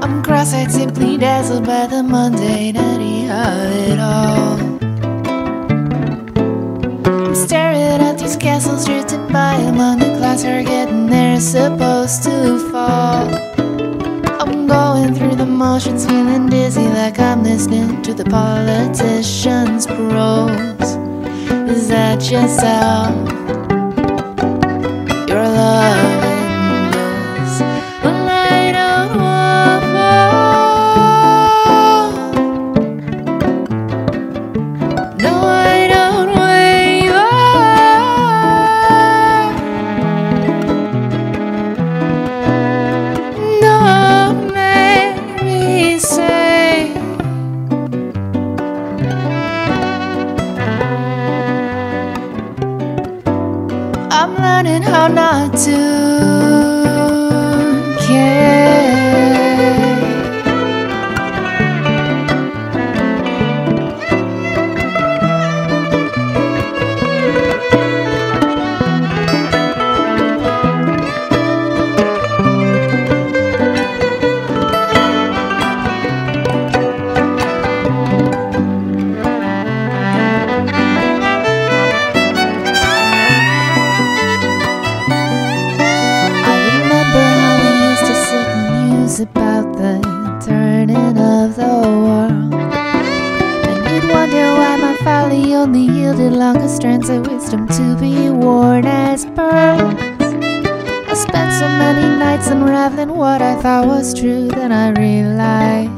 I'm cross-eyed, simply dazzled by the mundanity of it all. I'm staring at these castles drifting by among the clouds, forgetting they're supposed to fall. I'm going through the motions, feeling dizzy, like I'm listening to the politicians' prose. Is that just learning how not to only yielded longer strands of wisdom to be worn as pearls. I spent so many nights unraveling what I thought was true, then I realized.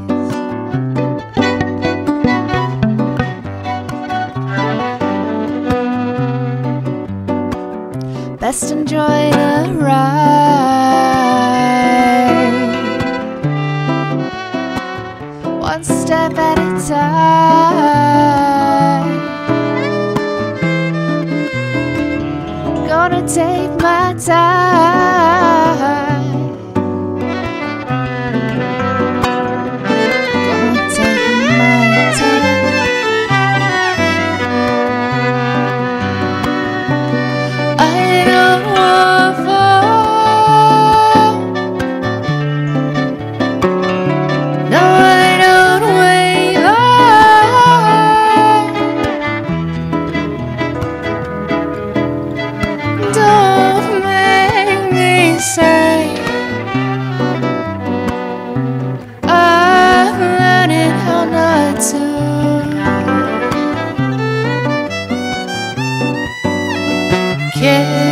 Best enjoy the ride. One step at a time. Gonna take my time. 天。